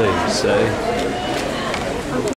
lovely. So